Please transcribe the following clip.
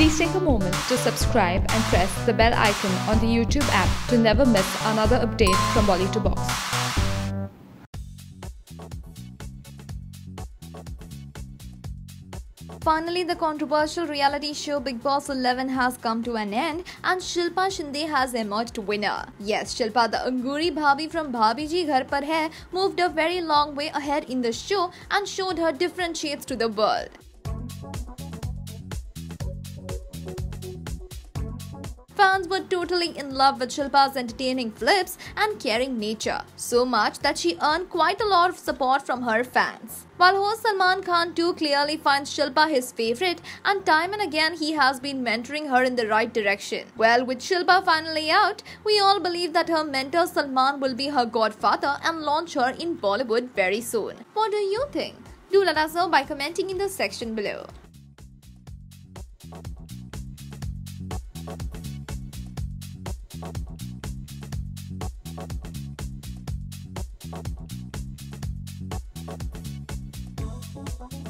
Please take a moment to subscribe and press the bell icon on the YouTube app to never miss another update from Bolly to Box. Finally, the controversial reality show Bigg Boss 11 has come to an end and Shilpa Shinde has emerged winner. Yes, Shilpa the Anguri Bhabi from Bhabhi Ji Ghar Par Hai moved a very long way ahead in the show and showed her different shades to the world. Fans were totally in love with Shilpa's entertaining flips and caring nature, so much that she earned quite a lot of support from her fans. While host Salman Khan too clearly finds Shilpa his favorite and time and again he has been mentoring her in the right direction. Well, with Shilpa finally out, we all believe that her mentor Salman will be her godfather and launch her in Bollywood very soon. What do you think? Do let us know by commenting in the section below. Thank you.